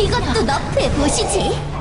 이것도 너프해 보시지.